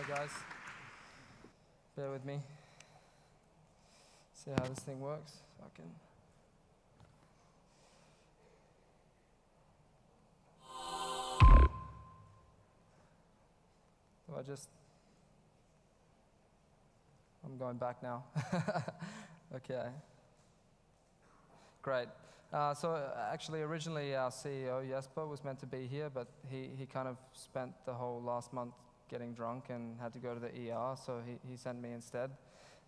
Hi guys. Bear with me. See how this thing works. I can. Do I just. I'm going back now. okay. Great. Uh, so uh, actually, originally our CEO Jesper was meant to be here, but he, he kind of spent the whole last month getting drunk and had to go to the ER, so he, he sent me instead.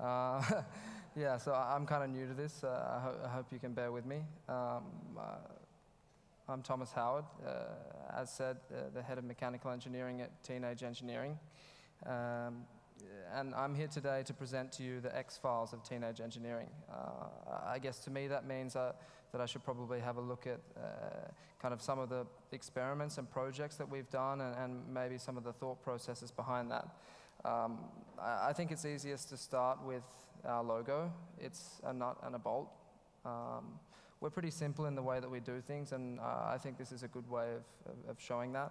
Uh, yeah, so I'm kind of new to this. Uh, I, ho- I, hope you can bear with me. Um, uh, I'm Thomas Howard, uh, as said, the head of mechanical engineering at Teenage Engineering. Um, and I'm here today to present to you the X files of teenage engineering. Uh, I guess to me that means uh, that I should probably have a look at uh, kind of some of the experiments and projects that we've done and, and maybe some of the thought processes behind that. Um, I, I, think it's easiest to start with our logo. It's a nut and a bolt. Um, we're pretty simple in the way that we do things, and uh, I think this is a good way of, of, of showing that.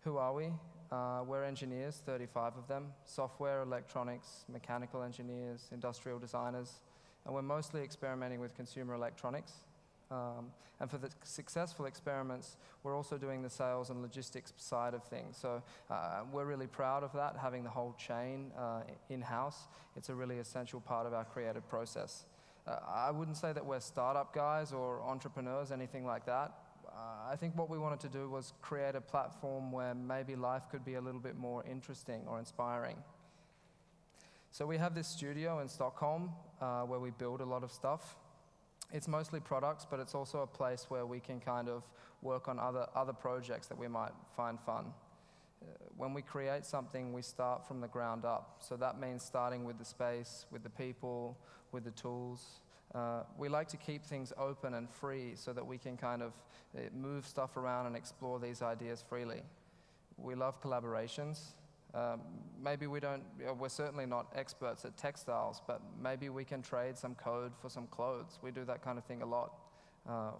Who are we? Uh, we're engineers, 35 of them, software, electronics, mechanical engineers, industrial designers, and we're mostly experimenting with consumer electronics. Um, and for the successful experiments, we're also doing the sales and logistics side of things. So uh, we're really proud of that, having the whole chain uh, in-house. It's a really essential part of our creative process. Uh, I wouldn't say that we're startup guys or entrepreneurs, anything like that uh, I think what we wanted to do was create a platform where maybe life could be a little bit more interesting or inspiring. So we have this studio in Stockholm uh, where we build a lot of stuff. It's mostly products, but it's also a place where we can kind of work on other, other projects that we might find fun. Uh, when we create something, we start from the ground up. So that means starting with the space, with the people, with the tools, uh, we like to keep things open and free so that we can kind of uh, move stuff around and explore these ideas freely. We love collaborations. Um, maybe we don't, we're certainly not experts at textiles, but maybe we can trade some code for some clothes. We do that kind of thing a lot. Uh,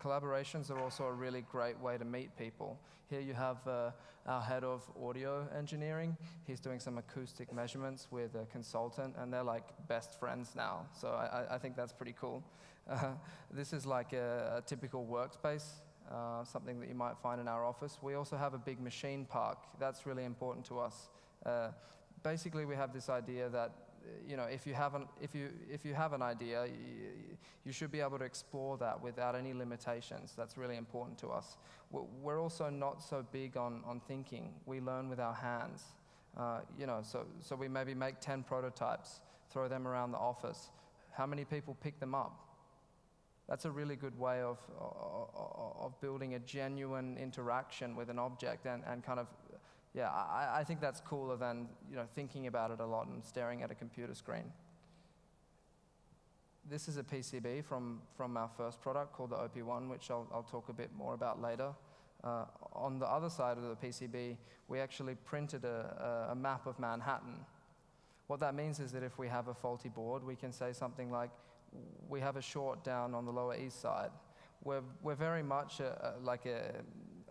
collaborations are also a really great way to meet people. Here you have uh, our head of audio engineering. He's doing some acoustic measurements with a consultant, and they're like best friends now. So I, I think that's pretty cool. Uh, this is like a, a typical workspace, uh, something that you might find in our office. We also have a big machine park. That's really important to us. Uh, basically, we have this idea that you know, if you have an, if you, if you have an idea, you, you, should be able to explore that without any limitations. That's really important to us. We're also not so big on, on thinking. We learn with our hands. Uh, you know, so, so we maybe make 10 prototypes, throw them around the office. How many people pick them up? That's a really good way of, of, of building a genuine interaction with an object and, and kind of yeah, I, I think that's cooler than you know, thinking about it a lot and staring at a computer screen. This is a PCB from, from our first product called the OP1, which I'll, I'll talk a bit more about later. Uh, on the other side of the PCB, we actually printed a, a, a map of Manhattan. What that means is that if we have a faulty board, we can say something like, we have a short down on the Lower East Side. We're, we're very much a, a, like a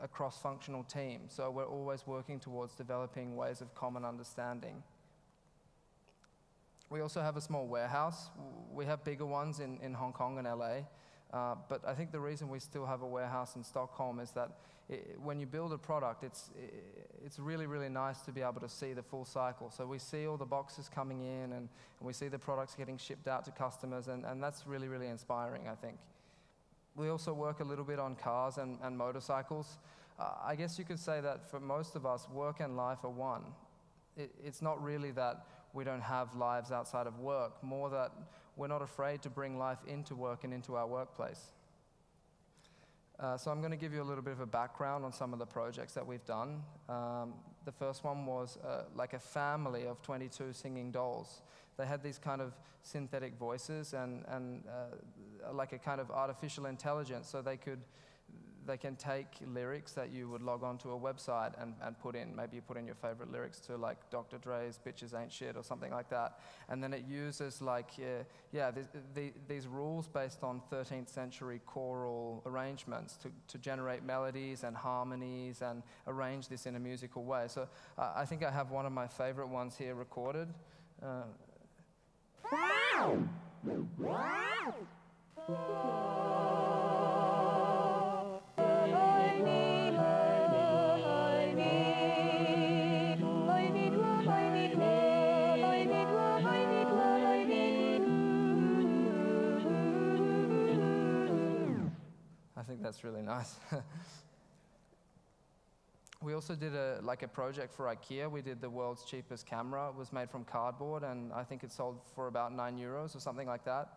a cross-functional team, so we're always working towards developing ways of common understanding. We also have a small warehouse. We have bigger ones in, in Hong Kong and LA, uh, but I think the reason we still have a warehouse in Stockholm is that it, when you build a product, it's, it, it's really, really nice to be able to see the full cycle. So we see all the boxes coming in and, and we see the products getting shipped out to customers, and, and that's really, really inspiring, I think. We also work a little bit on cars and, and motorcycles. Uh, I guess you could say that for most of us, work and life are one. It, it's not really that we don't have lives outside of work, more that we're not afraid to bring life into work and into our workplace. Uh, so I'm going to give you a little bit of a background on some of the projects that we've done. Um, the first one was uh, like a family of 22 singing dolls. They had these kind of synthetic voices and, and uh, like a kind of artificial intelligence, so they could they can take lyrics that you would log onto a website and, and put in. Maybe you put in your favorite lyrics to like Dr. Dre's Bitches Ain't Shit or something like that. And then it uses like, yeah, the, these rules based on 13th century choral arrangements to, to generate melodies and harmonies and arrange this in a musical way. So uh, I think I have one of my favorite ones here recorded. Uh, that's really nice. we also did a, like a project for IKEA. We did the world's cheapest camera. It was made from cardboard, and I think it sold for about nine euros or something like that.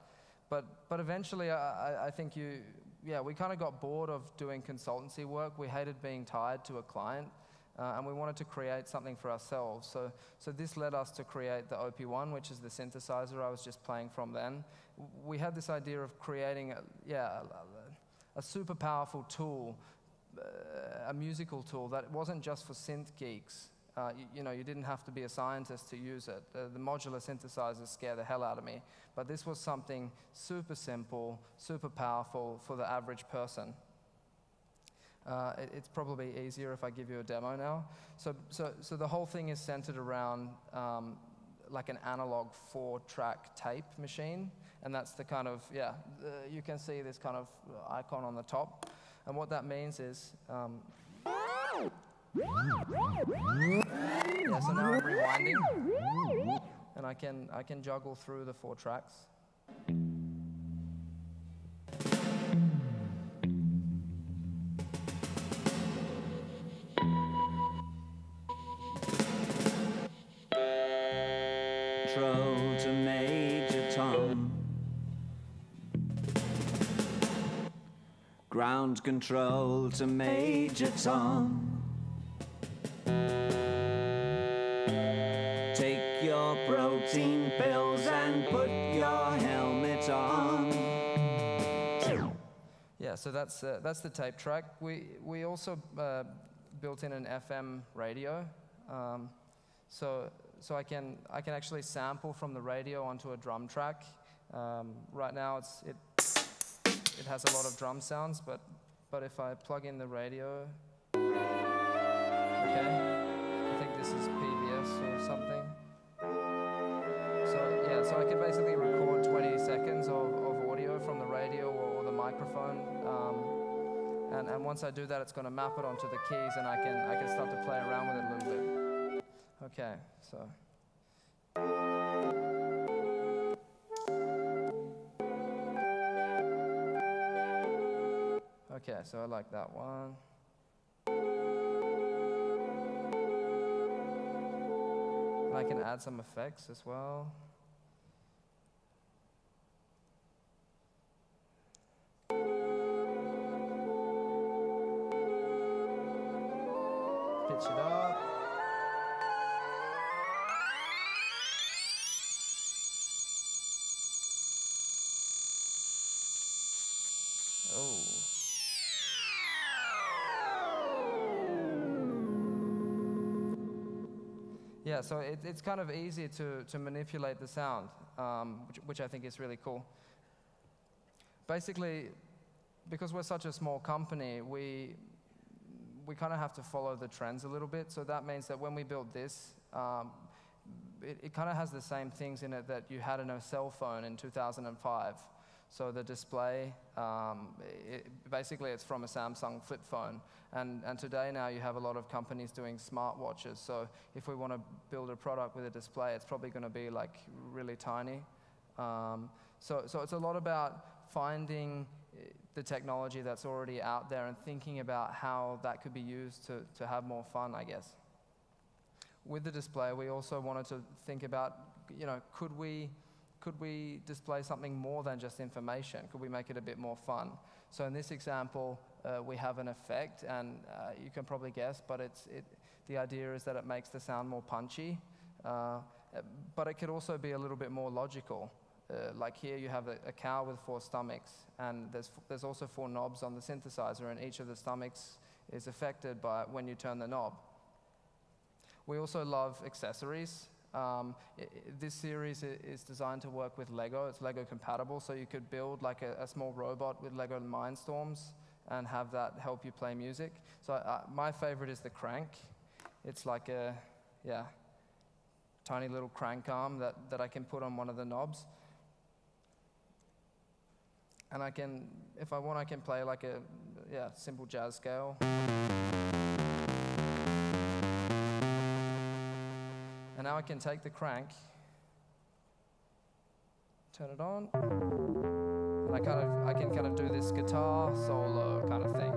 But, but eventually, I, I think you, yeah, we kind of got bored of doing consultancy work. We hated being tied to a client. Uh, and we wanted to create something for ourselves. So, so this led us to create the OP1, which is the synthesizer I was just playing from then. We had this idea of creating, a, yeah, a super powerful tool, uh, a musical tool that wasn't just for synth geeks. Uh, you, you, know, you didn't have to be a scientist to use it. The, the, modular synthesizers scare the hell out of me. But this was something super simple, super powerful for the average person. Uh, it, it's probably easier if I give you a demo now. So, so, so the whole thing is centered around um, like an analog four-track tape machine and that's the kind of, yeah, the, you can see this kind of icon on the top. And what that means is, um, yeah, so now I'm rewinding, and I can, I can juggle through the four tracks. ground control to Major Tom. 18 pills and put your helmet on. Yeah, so that's, uh, that's the tape track. We, we also uh, built in an FM radio. Um, so so I, can, I can actually sample from the radio onto a drum track. Um, right now it's, it, it has a lot of drum sounds, but, but if I plug in the radio, okay, I think this is So I can basically record 20 seconds of, of audio from the radio or, or the microphone. Um, and, and once I do that, it's going to map it onto the keys and I can, I can start to play around with it a little bit. Okay, so. Okay, so I like that one. And I can add some effects as well. Oh. Yeah, so it, it's kind of easy to, to manipulate the sound, um, which, which I think is really cool. Basically, because we're such a small company, we, we kind of have to follow the trends a little bit. So that means that when we built this, um, it, it kind of has the same things in it that you had in a cell phone in 2005. So the display, um, it, basically it's from a Samsung flip phone. And, and today now you have a lot of companies doing smartwatches. So if we want to build a product with a display, it's probably going to be like really tiny. Um, so, so it's a lot about finding the technology that's already out there and thinking about how that could be used to, to have more fun, I guess. With the display, we also wanted to think about, you know, could we could we display something more than just information? Could we make it a bit more fun? So in this example, uh, we have an effect, and uh, you can probably guess, but it's, it, the idea is that it makes the sound more punchy, uh, but it could also be a little bit more logical. Uh, like here, you have a, a, cow with four stomachs, and there's, there's also four knobs on the synthesizer, and each of the stomachs is affected by when you turn the knob. We also love accessories. Um, it, this series is designed to work with Lego. It's Lego compatible, so you could build like a, a small robot with Lego Mindstorms and have that help you play music. So uh, my favorite is the crank. It's like a, yeah, tiny little crank arm that, that I can put on one of the knobs. And I can, if I want, I can play like a, yeah, simple jazz scale. And now I can take the crank, turn it on, and I kind of, I can kind of do this guitar solo kind of thing.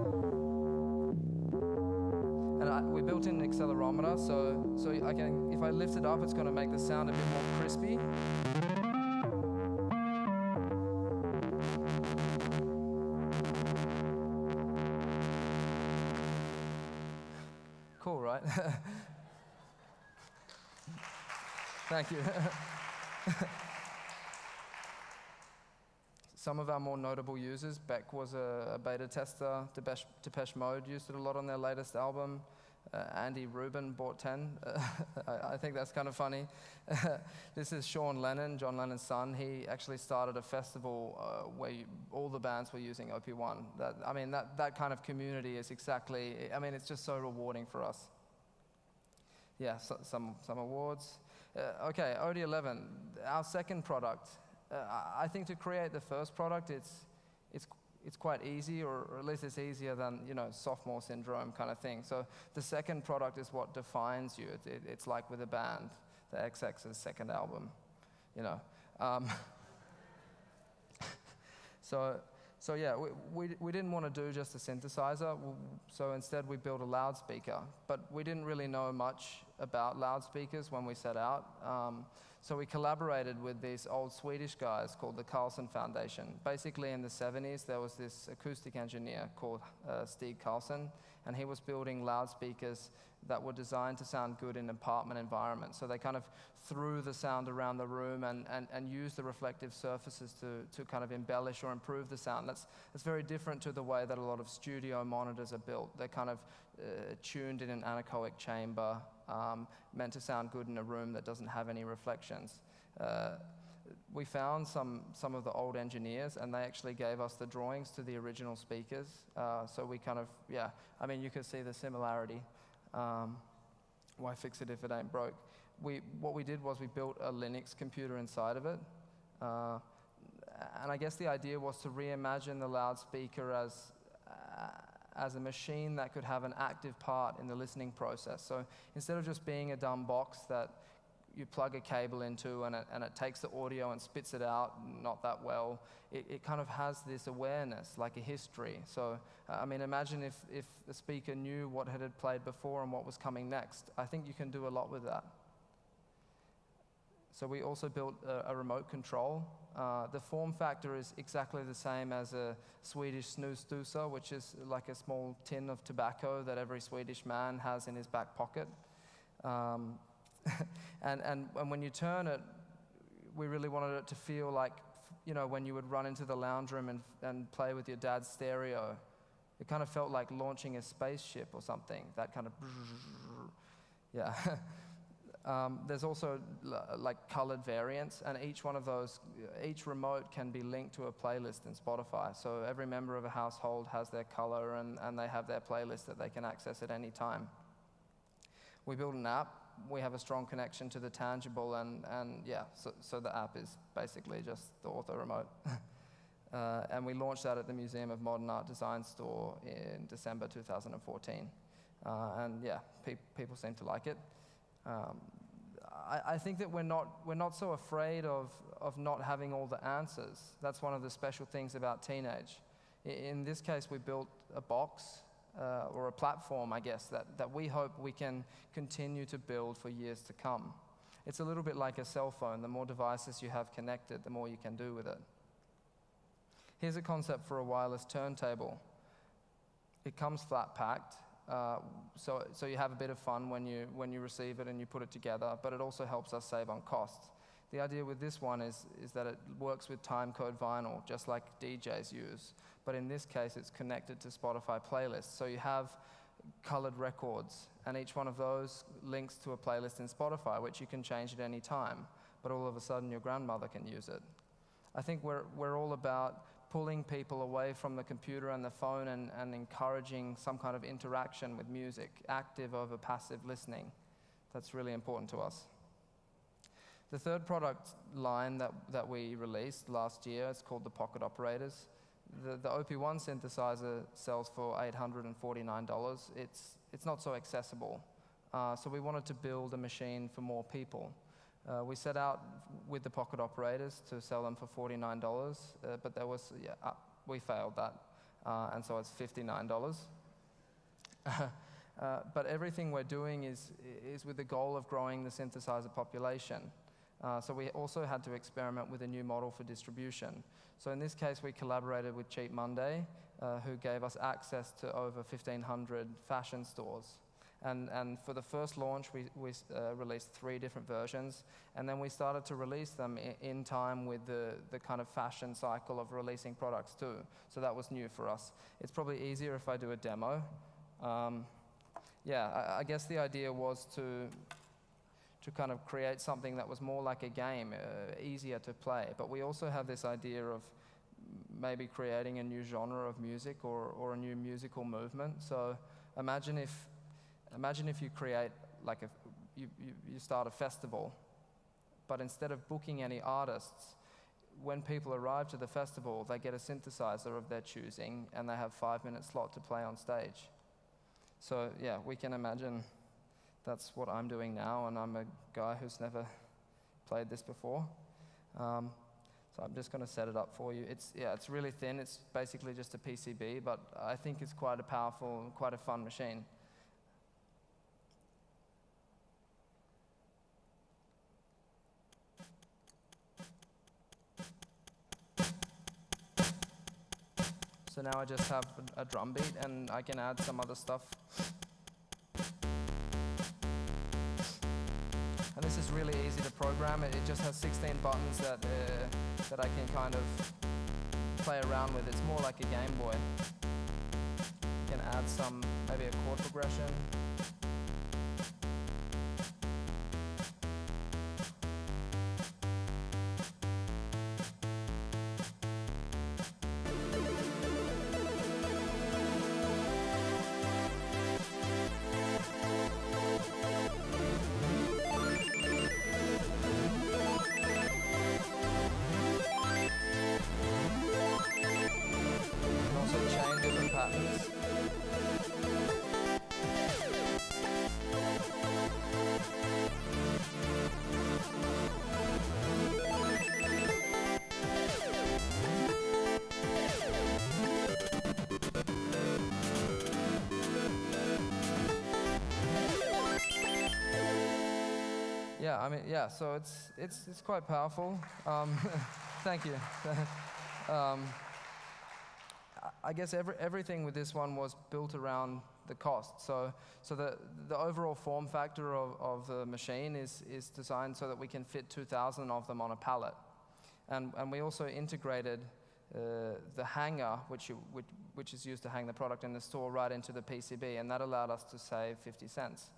And I, we built in an accelerometer, so, so I can, if I lift it up, it's going to make the sound a bit more crispy. More notable users, Beck was a, a beta tester, Depeche, Depeche, Mode used it a lot on their latest album. Uh, Andy Rubin bought 10. Uh, I, I, think that's kind of funny. this is Sean Lennon, John Lennon's son. He actually started a festival uh, where you, all the bands were using OP1. That, I mean, that, that kind of community is exactly, I mean, it's just so rewarding for us. Yeah, so, some, some awards. Uh, okay, OD11, our second product. Uh, I think to create the first product, it's, it's, it's quite easy, or, at least it's easier than, you know, sophomore syndrome kind of thing. So the second product is what defines you. It, it, it's like with a band, the XX's second album, you know. Um, so, so yeah, we, we, we didn't want to do just a synthesizer, so instead we built a loudspeaker. But we didn't really know much about loudspeakers when we set out. Um, so we collaborated with these old Swedish guys called the Carlsson Foundation. Basically, in the 70s, there was this acoustic engineer called uh, Stig Carlsson, and he was building loudspeakers that were designed to sound good in apartment environments. So they kind of threw the sound around the room and, and, and used the reflective surfaces to, to kind of embellish or improve the sound. That's, that's very different to the way that a lot of studio monitors are built. They're kind of uh, tuned in an anechoic chamber, um, meant to sound good in a room that doesn't have any reflections. Uh, we found some, some of the old engineers and they actually gave us the drawings to the original speakers. Uh, so we kind of, yeah, I mean, you can see the similarity. Um, why fix it if it ain't broke? We, what we did was we built a Linux computer inside of it. Uh, and I guess the idea was to reimagine the loudspeaker as, uh, as a machine that could have an active part in the listening process. So instead of just being a dumb box that you plug a cable into and it, and it takes the audio and spits it out not that well, it, it kind of has this awareness, like a history. So, uh, I mean, imagine if, if the speaker knew what had played before and what was coming next. I think you can do a lot with that. So we also built a, a remote control. Uh, the form factor is exactly the same as a Swedish snusdosa, which is like a small tin of tobacco that every Swedish man has in his back pocket. Um, and, and, and when you turn it, we really wanted it to feel like, you know, when you would run into the lounge room and, and play with your dad's stereo. It kind of felt like launching a spaceship or something, that kind of, yeah. Um, there's also like colored variants, and each one of those, each remote can be linked to a playlist in Spotify. So every member of a household has their color, and, and they have their playlist that they can access at any time. We built an app. We have a strong connection to the tangible, and, and yeah, so, so the app is basically just the author remote. uh, and we launched that at the Museum of Modern Art Design store in December 2014. Uh, and yeah, pe people seem to like it. Um, I, I, think that we're not, we're not so afraid of, of not having all the answers. That's one of the special things about teenage. In this case, we built a box uh, or a platform, I guess, that, that we hope we can continue to build for years to come. It's a little bit like a cell phone. The more devices you have connected, the more you can do with it. Here's a concept for a wireless turntable. It comes flat packed, uh, so, so you have a bit of fun when you, when you receive it and you put it together, but it also helps us save on costs. The idea with this one is, is that it works with timecode vinyl, just like DJs use. But in this case, it's connected to Spotify playlists. So you have colored records, and each one of those links to a playlist in Spotify, which you can change at any time. But all of a sudden, your grandmother can use it. I think we're, we're all about pulling people away from the computer and the phone and, and encouraging some kind of interaction with music, active over passive listening. That's really important to us. The third product line that, that we released last year is called the Pocket Operators. The, the OP1 synthesizer sells for $849. It's, it's not so accessible. Uh, so we wanted to build a machine for more people. Uh, we set out with the pocket operators to sell them for $49, uh, but there was, yeah, uh, we failed that, uh, and so it's $59. Uh, but everything we're doing is, is with the goal of growing the synthesizer population. Uh, so we also had to experiment with a new model for distribution. So in this case, we collaborated with Cheap Monday, who gave us access to over 1,500 fashion stores. And, and for the first launch, we, we uh, released three different versions, and then we started to release them in, in, time with the, the kind of fashion cycle of releasing products too. So that was new for us. It's probably easier if I do a demo. Um, yeah, I, I, guess the idea was to, to kind of create something that was more like a game, uh, easier to play. But we also have this idea of maybe creating a new genre of music or, or a new musical movement. So imagine if Imagine if you create, like, a, you, you, you start a festival, but instead of booking any artists, when people arrive to the festival, they get a synthesizer of their choosing and they have five minute slot to play on stage. So yeah, we can imagine that's what I'm doing now, and I'm a guy who's never played this before. Um, so I'm just going to set it up for you. It's yeah, it's really thin. It's basically just a PCB, but I think it's quite a powerful, quite a fun machine. So now I just have a drum beat and I can add some other stuff. Is really easy to program. It, it just has 16 buttons that, uh, that I can kind of play around with. It's more like a Game Boy. You can add some, maybe a chord progression. Yeah, I mean, yeah, so it's, it's, it's quite powerful. Um, thank you. um, I guess every, everything with this one was built around the cost. So, so the, the overall form factor of, of the machine is, is designed so that we can fit 2,000 of them on a pallet. And, and we also integrated uh, the hanger, which, you, which, which is used to hang the product in the store, right into the PCB, and that allowed us to save 50 cents.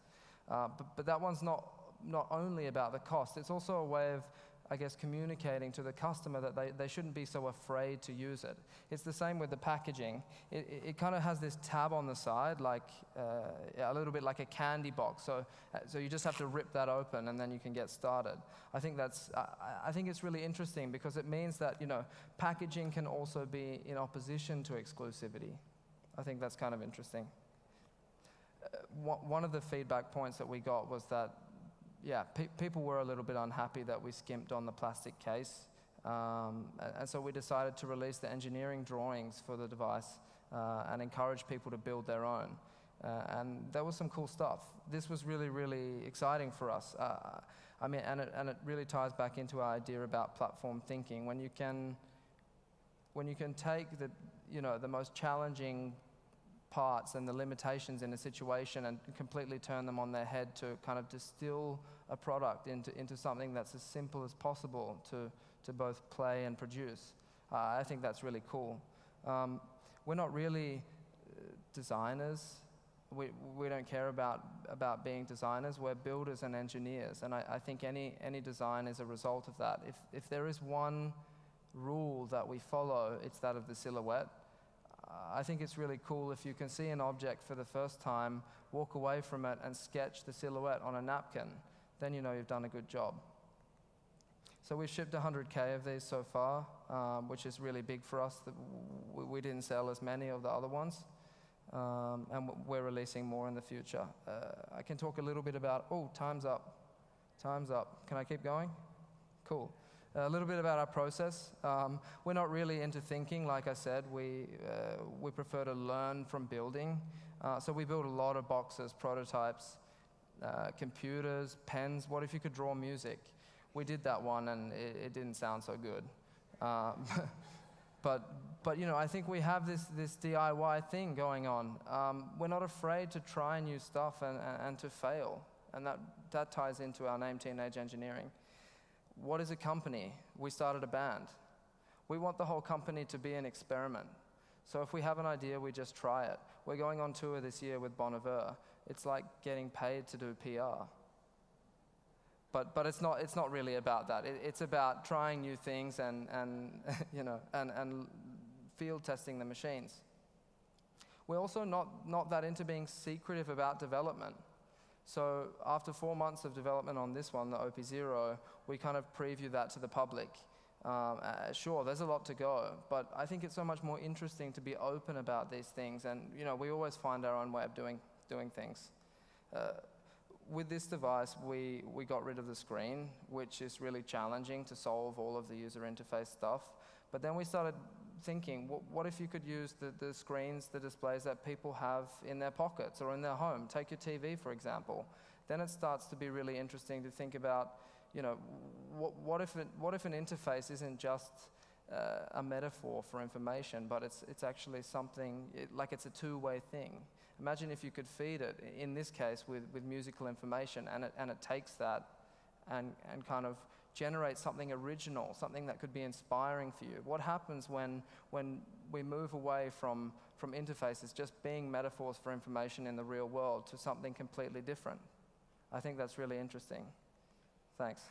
Uh, but, but that one's not, not only about the cost, it's also a way of I guess, communicating to the customer that they, they shouldn't be so afraid to use it. It's the same with the packaging. It, it, it kind of has this tab on the side, like uh, a little bit like a candy box. So, uh, so you just have to rip that open and then you can get started. I think, that's, I, I think it's really interesting because it means that, you know, packaging can also be in opposition to exclusivity. I think that's kind of interesting. Uh, one of the feedback points that we got was that yeah, pe people were a little bit unhappy that we skimped on the plastic case. Um, and, so we decided to release the engineering drawings for the device uh, and encourage people to build their own. Uh, and there was some cool stuff. This was really, really exciting for us. Uh, I mean, and it, and it really ties back into our idea about platform thinking. When you can, when you can take the, you know, the most challenging parts and the limitations in a situation and completely turn them on their head to kind of distill a product into, into something that's as simple as possible to, to both play and produce. Uh, I think that's really cool. Um, we're not really uh, designers. We, we don't care about, about being designers. We're builders and engineers. And I, I think any, any design is a result of that. If, if there is one rule that we follow, it's that of the silhouette. I think it's really cool if you can see an object for the first time, walk away from it, and sketch the silhouette on a napkin. Then you know you've done a good job. So we've shipped 100K of these so far, um, which is really big for us. We, we, didn't sell as many of the other ones, um, and we're releasing more in the future. Uh, I can talk a little bit about, oh, time's up. Time's up. Can I keep going? Cool. A little bit about our process. Um, we're not really into thinking, like I said. We, uh, we prefer to learn from building. Uh, so we build a lot of boxes, prototypes, uh, computers, pens. What if you could draw music? We did that one and it, it didn't sound so good. Um, but, but, you know, I think we have this, this DIY thing going on. Um, we're not afraid to try new stuff and, and, and to fail. And that, that ties into our name, Teenage Engineering. What is a company? We started a band. We want the whole company to be an experiment. So if we have an idea, we just try it. We're going on tour this year with Bon Iver. It's like getting paid to do PR. But, but it's, not, it's not really about that. It, it's about trying new things and, and, you know, and, and field testing the machines. We're also not, not that into being secretive about development. So after four months of development on this one, the OP0, we kind of preview that to the public. Um, uh, sure, there's a lot to go, but I think it's so much more interesting to be open about these things. And you know, we always find our own way of doing, doing things. Uh, with this device, we, we got rid of the screen, which is really challenging to solve all of the user interface stuff. But then we started thinking, what, what if you could use the, the screens, the displays that people have in their pockets or in their home? Take your TV, for example. Then it starts to be really interesting to think about, you know, what, what, if, it, what if an interface isn't just uh, a metaphor for information, but it's, it's actually something, it, like it's a two-way thing. Imagine if you could feed it, in this case, with, with musical information, and it, and it takes that and, and kind of generate something original, something that could be inspiring for you? What happens when, when we move away from, from interfaces just being metaphors for information in the real world to something completely different? I think that's really interesting. Thanks.